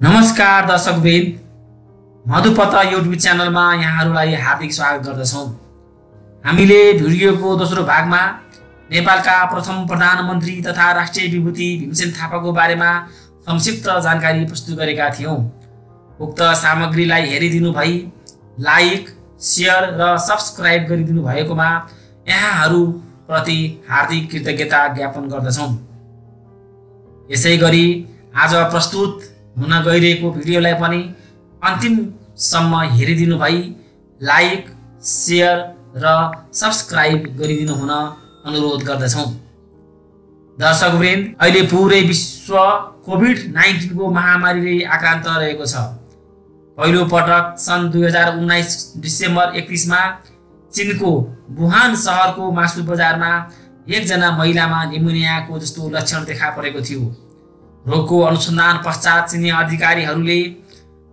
नमस्कार दर्शकवृन्द। मधुपत युट्युब च्यानलमा यहाँहरूलाई हार्दिक स्वागत गर्दछौँ। हामीले भिडियोको दोस्रो भागमा नेपालका प्रथम प्रधानमन्त्री तथा राष्ट्रिय विभूति भीमसेन थापाको बारेमा संक्षिप्त जानकारी प्रस्तुत गरेका थियौँ। उक्त सामग्रीलाई हेरिदिनु भई लाइक सेयर र सब्सक्राइब गरिदिनु भएकोमा यहाँहरूप्रति हार्दिक कृतज्ञता ज्ञापन गर्दछौँ। यसै गरी आज प्रस्तुत हुन गइरहेको भिडियोलाई पनि अन्तिमसम्म हेरिदिनु भई लाइक सेयर र सब्सक्राइब गरिदिनु हुन अनुरोध गर्दछौँ। दर्शकवृन्द अहिले पुरै विश्व कोभिड नाइन्टिनको महामारीले आक्रान्त रहेको छ। पहिलो पटक सन् दुई हजार उन्नाइस डिसेम्बर एकतिसमा चिनको वुहान सहरको मासु बजारमा एकजना महिलामा निमोनियाको जस्तो लक्षण देखा परेको थियो। रोगको अनुसन्धान पश्चात चिनिया अधिकारीहरूले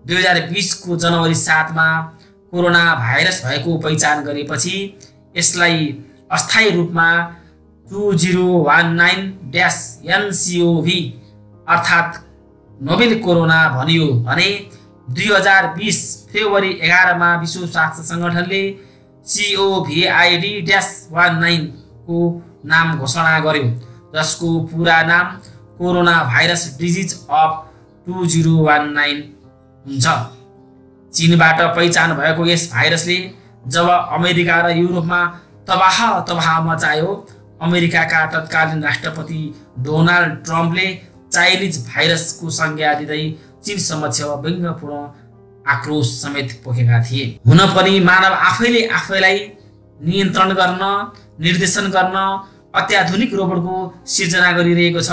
दुई हजार बिसको जनवरी सातमा कोरोना भाइरस भएको पहिचान गरेपछि यसलाई अस्थायी रूपमा two zero one nine dash nCoV अर्थात् नोबेल कोरोना भनियो भने दुई हजार बिस फेब्रुअरी एघारमा विश्व स्वास्थ्य सङ्गठनले सिओभिआइडी ड्यास वान नाइनको नाम घोषणा गर्यो। जसको पुरा नाम corona virus disease of two zero one nine हुन्छ। चिनबाट पहिचान भएको यस भाइरसले जब अमेरिका र युरोपमा तबाह तबाह मचायो अमेरिकाका तत्कालीन राष्ट्रपति डोनाल्ड ट्रम्पले चाइनिज भाइरसको संज्ञा दिँदै चिन समक्ष व्यङ्गपूर्ण आक्रोश समेत पोखेका थिए। हुन पनि मानव आफैले आफैलाई नियन्त्रण गर्न निर्देशन गर्न अत्याधुनिक रोबोटको सिर्जना गरिरहेको छ।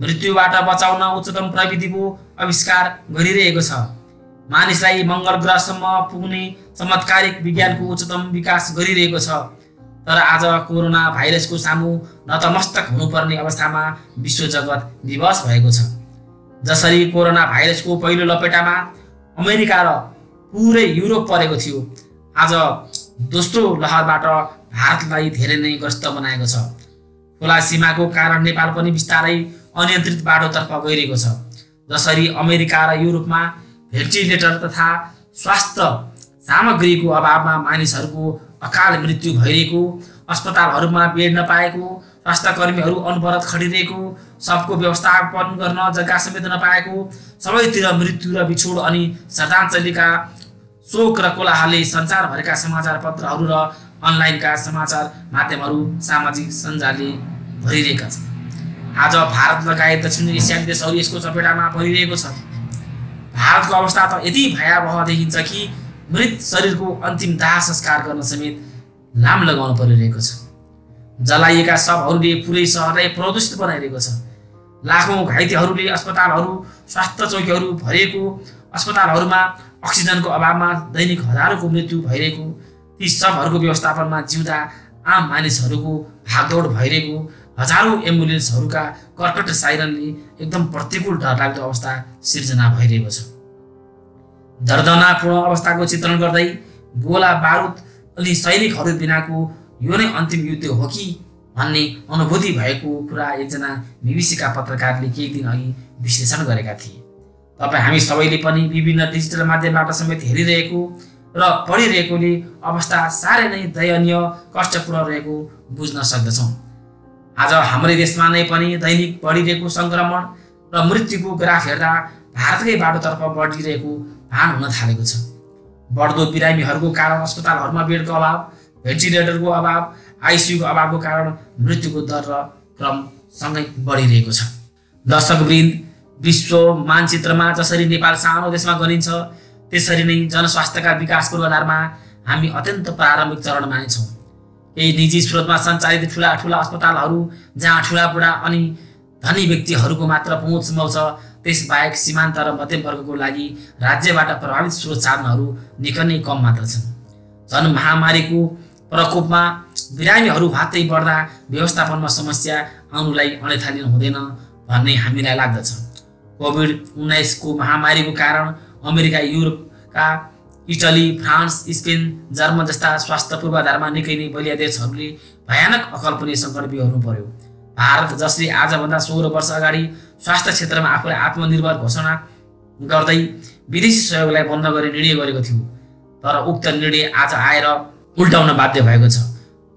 मृत्युबाट बचाउन उच्चतम प्रविधिको आविष्कार गरिरहेको छ। मानिसलाई मङ्गल ग्रहसम्म पुग्ने चमत्कारिक विज्ञानको उच्चतम विकास गरिरहेको छ। तर आज कोरोना भाइरसको सामु नतमस्तक हुनुपर्ने अवस्थामा विश्व जगत विवश भएको छ। जसरी कोरोना भाइरसको पहिलो लपेटामा अमेरिका र पुरै युरोप परेको थियो आज दोस्रो लहरबाट भारतलाई धेरै नै ग्रस्त बनाएको छ। खोला सीमाको कारण नेपाल पनि बिस्तारै अनियन्त्रित बाटोतर्फ गइरहेको छ। जसरी अमेरिका र युरोपमा भेन्टिलेटर तथा स्वास्थ्य सामग्रीको अभावमा मानिसहरूको अकाल मृत्यु भइरहेको अस्पतालहरूमा बेड नपाएको स्वास्थ्यकर्मीहरू अनवरत खटिरहेको सबको व्यवस्थापन गर्न जग्गा समेत नपाएको सबैतिर मृत्यु र बिछोड अनि श्रद्धाञ्जलीका शोक र कोलाहलले संसारभरिका समाचार पत्रहरू र अनलाइनका समाचार माध्यमहरू सामाजिक सञ्जालले भरिरहेका छन्। आज भारत लगायत दक्षिण एसियाली देशहरू यसको चपेटामा परिरहेको छ। भारतको अवस्था त यति भयावह देखिन्छ कि मृत शरीरको अन्तिम दाह संस्कार गर्न समेत लाम लगाउनु परिरहेको छ। जलाइएका शवहरूले पुरै सहरलाई प्रदूषित बनाइरहेको छ। लाखौँ घाइतेहरूले अस्पतालहरू स्वास्थ्य चौकीहरू भरिएको अस्पतालहरूमा अक्सिजनको अभावमा दैनिक हजारौँको मृत्यु भइरहेको ती सबहरूको व्यवस्थापनमा जिउँदा आम मानिसहरूको भागदौड भइरहेको हजारौँ एम्बुलेन्सहरूका कर्कट साइरनले एकदम प्रतिकूल डरलाग्दो अवस्था सिर्जना भइरहेको छ। दर्दनापूर्ण अवस्थाको चित्रण गर्दै गोला बारुद अनि सैनिकहरू बिनाको यो नै अन्तिम युद्ध हो कि भन्ने अनुभूति भएको कुरा एकजना बिबिसीका पत्रकारले केही दिन अघि विश्लेषण गरेका थिए। तपाईँ हामी सबैले पनि विभिन्न डिजिटल माध्यमबाट समेत हेरिरहेको र पढिरहेकोले अवस्था साह्रै नै दयनीय कष्टपूर्ण रहेको बुझ्न सक्दछौँ। आज हाम्रै देशमा नै पनि दैनिक बढिरहेको सङ्क्रमण र मृत्युको ग्राफ हेर्दा भारतकै बाटोतर्फ बढिरहेको भान हुन थालेको छ। बढ्दो बिरामीहरूको कारण अस्पतालहरूमा बेडको अभाव भेन्टिलेटरको अभाव आइसियुको अभावको कारण मृत्युको दर र क्रम सँगै बढिरहेको छ। दर्शकवृन्द विश्व मानचित्रमा जसरी नेपाल सानो देशमा गनिन्छ त्यसरी नै जनस्वास्थ्यका विकास पूर्वाधारमा हामी अत्यन्त प्रारम्भिक चरणमा नै छौँ। केही निजी स्रोतमा सञ्चालित ठुला ठुला अस्पतालहरू जहाँ ठुला बुढा अनि धनी व्यक्तिहरूको मात्र पहुँच सम्भव छ त्यसबाहेक सीमान्त र मध्यमवर्गको लागि राज्यबाट प्रभावित स्रोत साधनहरू निकै नै कम मात्र छन्। झन् महामारीको प्रकोपमा बिरामीहरू भातै बढ्दा व्यवस्थापनमा समस्या आउनुलाई अडेथा हुँदैन भन्ने हामीलाई लाग्दछ। कोभिड उन्नाइसको महामारीको कारण अमेरिका युरोपका इटली फ्रान्स स्पेन जर्मन जस्ता स्वास्थ्य पूर्वाधारमा निकै नै बलिया देशहरूले भयानक अकल्पनीय सङ्कट बिहोर्नु पर्यो। भारत जसले आजभन्दा सोह्र वर्ष अगाडि स्वास्थ्य क्षेत्रमा आफूलाई आत्मनिर्भर घोषणा गर्दै विदेशी सहयोगलाई बन्द गर्ने निर्णय गरेको थियो तर उक्त निर्णय आज आएर उल्टाउन बाध्य भएको छ।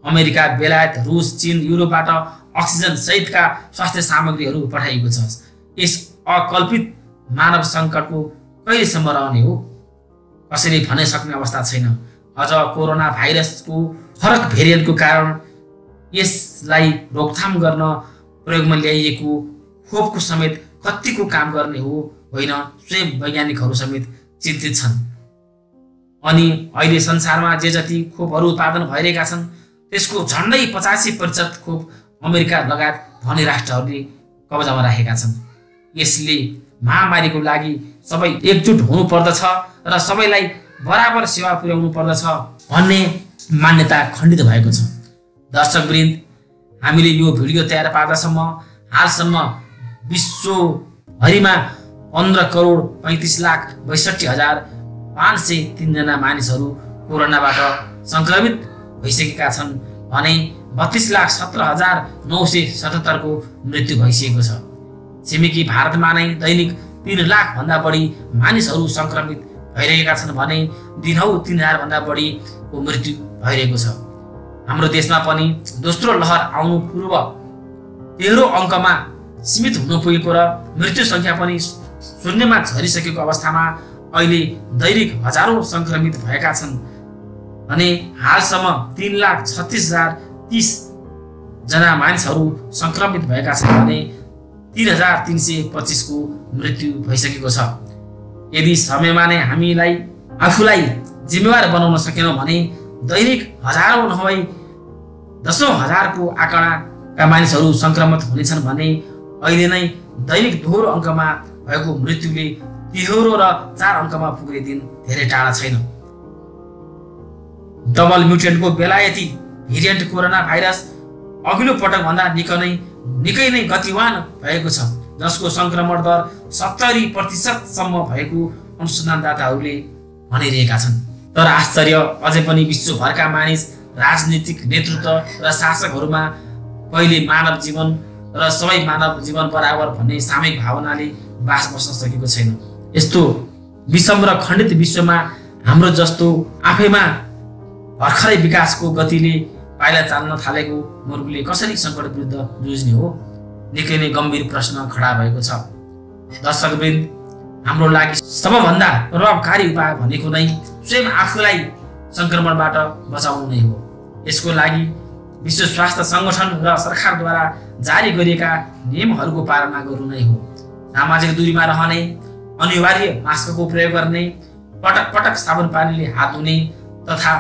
अमेरिका बेलायत रुस चिन युरोपबाट अक्सिजन सहितका स्वास्थ्य सामग्रीहरू पठाइएको छ। यस अकल्पित मानव सङ्कटको कहिलेसम्म रहने हो? कसैले भन्न सक्ने अवस्था छैन। अझ कोरोना भाइरसको फरक भेरिएन्टको कारण यसलाई रोकथाम गर्न प्रयोगमा ल्याइएको खोपको समेत कतिको काम गर्ने हो होइन स्वयं वैज्ञानिकहरू समेत चिन्तित छन्। अनि अहिले संसारमा जे जति खोपहरू उत्पादन भइरहेका छन् त्यसको झन्डै पचासी प्रतिशत खोप अमेरिका लगायत धनी राष्ट्रहरूले कब्जामा राखेका छन्। यसले महामारीको लागि सबै एकजुट हुनुपर्दछ र सबैलाई बराबर सेवा पुर्याउनु पर्दछ भन्ने मान्यता खण्डित भएको छ। दर्शकवृन्द हामीले यो भिडियो तयार पार्दासम्म हालसम्म विश्वभरिमा पन्ध्र करोड पैँतिस लाख बैसठी हजार पाँच सय तिनजना मानिसहरू कोरोनाबाट सङ्क्रमित भइसकेका छन् भने बत्तिस लाख सत्र हजार नौ सय सतहत्तरको मृत्यु भइसकेको छ। छिमेकी भारतमा नै दैनिक तिन लाखभन्दा बढी मानिसहरू सङ्क्रमित भइरहेका छन् भने दिनहौ तिन हजारभन्दा बढीको मृत्यु भइरहेको छ। हाम्रो देशमा पनि दोस्रो लहर आउनु पूर्व तेह्रो अङ्कमा सीमित हुन पुगेको र मृत्यु सङ्ख्या पनि शून्यमा झरिसकेको अवस्थामा अहिले दैनिक हजारौँ सङ्क्रमित भएका छन् भने हालसम्म तिन लाख छत्तिस हजार तिसजना मानिसहरू सङ्क्रमित भएका छन् भने तिन हजार तिन सय पच्चिसको मृत्यु भइसकेको छ। यदि समयमा नै हामीलाई आफूलाई जिम्मेवार बनाउन सकेनौँ भने दैनिक हजारौँ नभई दसौँ हजारको आँकडाका मानिसहरू सङ्क्रमित हुनेछन् भने अहिले नै दैनिक दोहोरो अङ्कमा भएको मृत्युले तिहोरो र चार अङ्कमा पुग्ने दिन धेरै टाढा छैन। डबल म्युटेन्टको बेलायती भेरिएन्ट कोरोना भाइरस अघिल्लो पटक भन्दा निकै नै निकै नै गतिवान भएको छ। जसको सङ्क्रमण दर सत्तरी प्रतिशतसम्म भएको अनुसन्धानदाताहरूले भनिरहेका छन्। तर आश्चर्य अझै पनि विश्वभरका मानिस राजनीतिक नेतृत्व र शासकहरूमा कहिले मानव जीवन र सबै मानव जीवन बराबर भन्ने सामूहिक भावनाले बास बस्न सकेको छैन। यस्तो विषम र खण्डित विश्वमा हाम्रो जस्तो आफैमा भर्खरै विकासको गतिले पाइला चाल्न थालेको मुलुकले कसरी सङ्कट विरुद्ध जुझ्ने हो? निकै नै गम्भीर प्रश्न खडा भएको छ। दर्शकवृन्द हाम्रो लागि सबभन्दा प्रभावकारी उपाय भनेको नै स्वयं आफूलाई सङ्क्रमणबाट बचाउनु नै हो। यसको लागि विश्व स्वास्थ्य सङ्गठन र सरकारद्वारा जारी गरिएका नियमहरूको पालना गर्नु नै हो। सामाजिक दूरीमा रहने अनिवार्य मास्कको प्रयोग गर्ने पटक पटक साबुन पानीले हात धुने तथा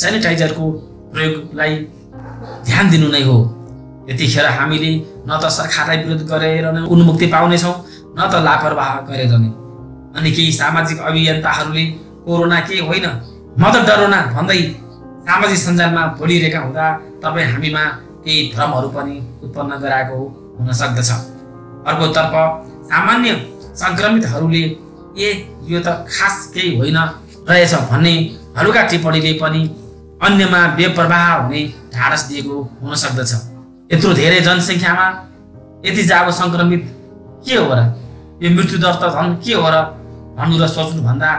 सेनिटाइजरको प्रयोगलाई ध्यान दिनु नै हो। यतिखेर हामीले न त सरकारलाई विरोध गरेर नै उन्मुक्ति पाउनेछौँ न त लापरवाह गरेर नै। अनि केही सामाजिक अभियन्ताहरूले कोरोना के होइन म त डरोना भन्दै सामाजिक सञ्जालमा बोलिरहेका हुँदा तपाईँ हामीमा केही भ्रमहरू पनि उत्पन्न गराएको हुन सक्दछ। अर्कोतर्फ सामान्य सङ्क्रमितहरूले ए यो त खास केही होइन रहेछ भन्ने हलुका टिप्पणीले पनि अन्यमा बेप्रवाह हुने ढाडस दिएको हुन सक्दछ यत्रो धेरै जनसङ्ख्यामा यति जाब सङ्क्रमित के हो र? यो मृत्युदर त झन् के हो र भन्नु र सोच्नुभन्दा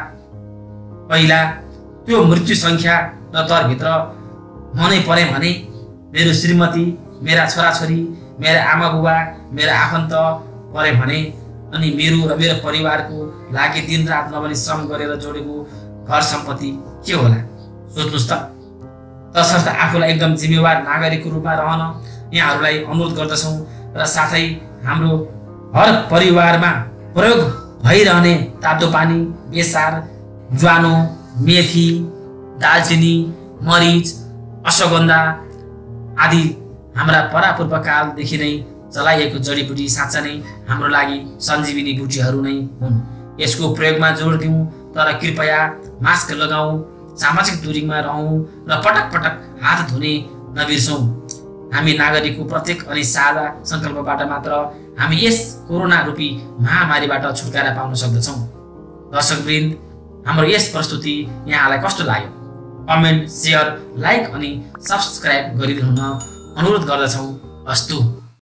पहिला त्यो मृत्यु सङ्ख्या र दरभित्र मनै परे भने मेरो श्रीमती मेरा छोराछोरी मेरा आमा बुबा मेरा आफन्त परे भने अनि मेरो र मेरो परिवारको लागि दिनरात नभनी श्रम गरेर जोडेको घर सम्पत्ति के होला? सोध्नुहोस् त। तसर्थ आफूलाई एकदम जिम्मेवार नागरिकको रूपमा रहन यहाँहरूलाई अनुरोध गर्दछौँ र साथै हाम्रो हर परिवारमा प्रयोग भइरहने तातो पानी बेसार ज्वानो मेथी दालचिनी मरिच अश्वगन्धा आदि हाम्रा परापूर्वकालदेखि नै चलाइएको जडीबुटी साँच्चा नै हाम्रो लागि सञ्जीविनी बुटीहरू नै हुन्। यसको प्रयोगमा जोड दिउँ तर कृपया मास्क लगाऊ सामाजिक दूरीमा रहौँ र पटक पटक हात धुने नबिर्सौँ। हामी नागरिकको प्रत्येक अनि साझा सङ्कल्पबाट मात्र हामी यस कोरोना रूपी महामारीबाट छुटकारा पाउन सक्दछौँ। दर्शकवृन्द हाम्रो यस प्रस्तुति यहाँलाई कस्तो लाग्यो? कमेन्ट सेयर लाइक अनि सब्सक्राइब गरिदिनुहुन अनुरोध गर्दछौँ। हस्तु